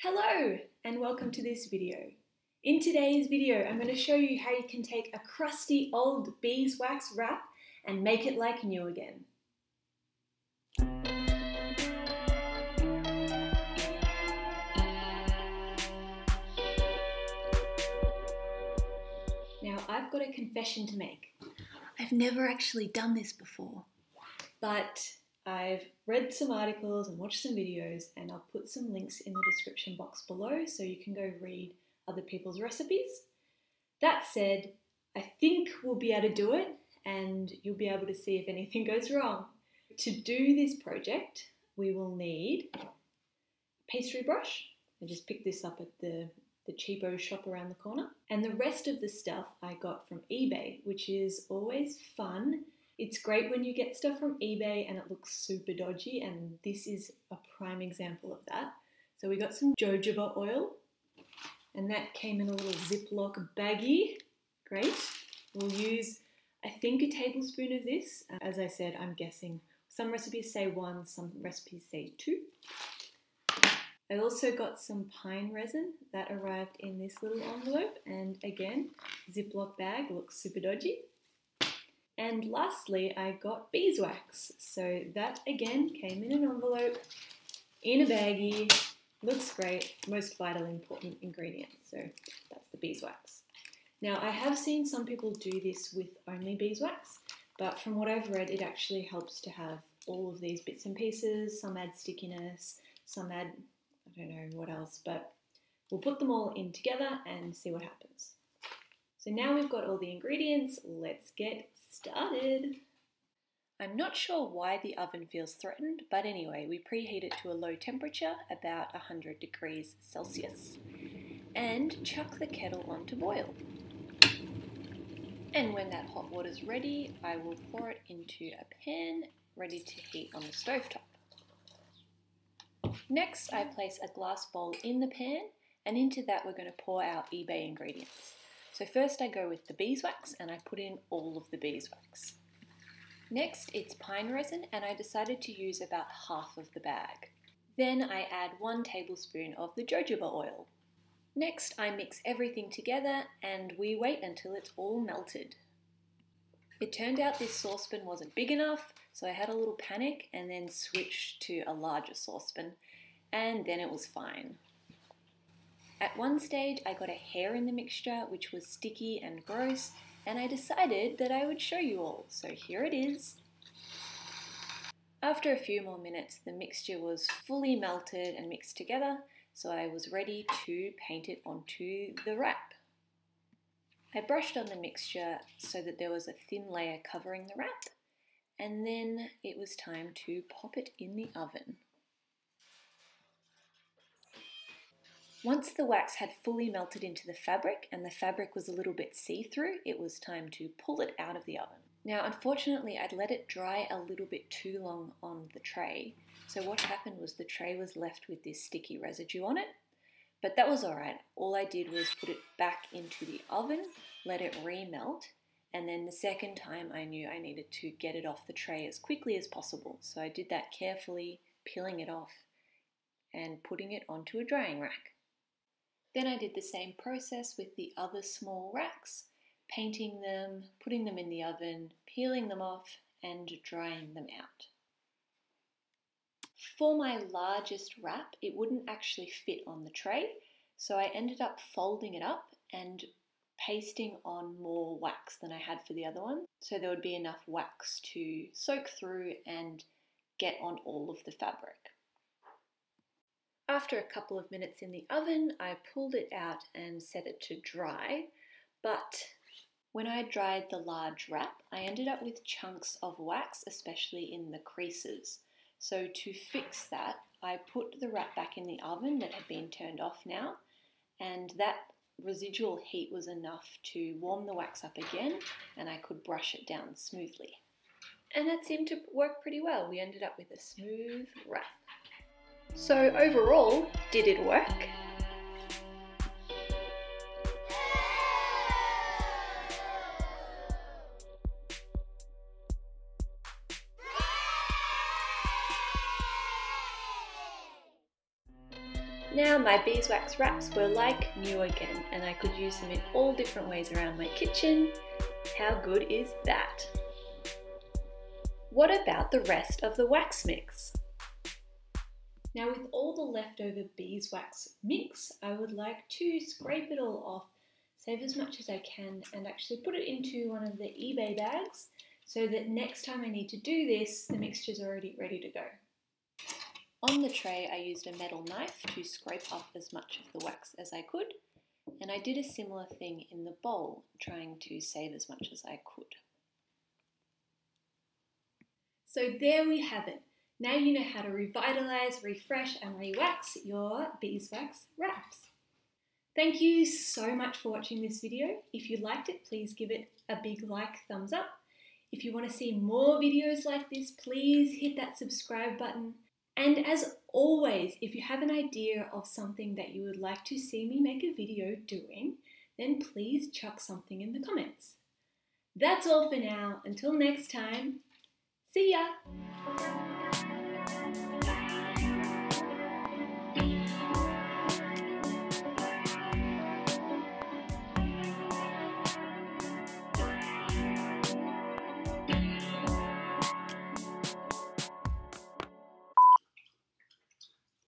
Hello and welcome to this video. In today's video I'm going to show you how you can take a crusty old beeswax wrap and make it like new again. Now I've got a confession to make. I've never actually done this before, but I've read some articles and watched some videos, and I'll put some links in the description box below so you can go read other people's recipes. That said, I think we'll be able to do it, and you'll be able to see if anything goes wrong. To do this project, we will need a pastry brush. I just picked this up at the, the cheapo shop around the corner. And the rest of the stuff I got from eBay, which is always fun it's great when you get stuff from eBay and it looks super dodgy, and this is a prime example of that. So we got some jojoba oil, and that came in a little Ziploc baggie. Great. We'll use, I think, a tablespoon of this. Uh, as I said, I'm guessing some recipes say one, some recipes say two. I also got some pine resin that arrived in this little envelope, and again, Ziploc bag looks super dodgy. And lastly, I got beeswax. So that again came in an envelope, in a baggie, looks great, most vital important ingredient. So that's the beeswax. Now I have seen some people do this with only beeswax, but from what I've read, it actually helps to have all of these bits and pieces. Some add stickiness, some add, I don't know what else, but we'll put them all in together and see what happens. So now we've got all the ingredients, let's get started. I'm not sure why the oven feels threatened, but anyway, we preheat it to a low temperature, about 100 degrees Celsius, and chuck the kettle on to boil. And when that hot water is ready, I will pour it into a pan ready to heat on the stovetop. Next, I place a glass bowl in the pan, and into that we're going to pour our eBay ingredients. So first I go with the beeswax and I put in all of the beeswax. Next it's pine resin and I decided to use about half of the bag. Then I add one tablespoon of the jojoba oil. Next I mix everything together and we wait until it's all melted. It turned out this saucepan wasn't big enough, so I had a little panic and then switched to a larger saucepan, and then it was fine. At one stage, I got a hair in the mixture which was sticky and gross, and I decided that I would show you all, so here it is. After a few more minutes, the mixture was fully melted and mixed together, so I was ready to paint it onto the wrap. I brushed on the mixture so that there was a thin layer covering the wrap, and then it was time to pop it in the oven. Once the wax had fully melted into the fabric and the fabric was a little bit see-through, it was time to pull it out of the oven. Now, unfortunately, I'd let it dry a little bit too long on the tray. So what happened was the tray was left with this sticky residue on it. But that was alright. All I did was put it back into the oven, let it remelt, and then the second time I knew I needed to get it off the tray as quickly as possible. So I did that carefully, peeling it off and putting it onto a drying rack. Then I did the same process with the other small racks, painting them, putting them in the oven, peeling them off, and drying them out. For my largest wrap, it wouldn't actually fit on the tray, so I ended up folding it up and pasting on more wax than I had for the other one, so there would be enough wax to soak through and get on all of the fabric. After a couple of minutes in the oven, I pulled it out and set it to dry, but when I dried the large wrap, I ended up with chunks of wax, especially in the creases. So to fix that, I put the wrap back in the oven that had been turned off now, and that residual heat was enough to warm the wax up again, and I could brush it down smoothly. And that seemed to work pretty well. We ended up with a smooth wrap. So overall, did it work? Now my beeswax wraps were like new again and I could use them in all different ways around my kitchen. How good is that? What about the rest of the wax mix? Now with all the leftover beeswax mix, I would like to scrape it all off, save as much as I can and actually put it into one of the eBay bags so that next time I need to do this, the mixture's already ready to go. On the tray I used a metal knife to scrape off as much of the wax as I could and I did a similar thing in the bowl, trying to save as much as I could. So there we have it. Now you know how to revitalize, refresh and re-wax your beeswax wraps. Thank you so much for watching this video. If you liked it, please give it a big like, thumbs up. If you want to see more videos like this, please hit that subscribe button. And as always, if you have an idea of something that you would like to see me make a video doing, then please chuck something in the comments. That's all for now. Until next time, see ya!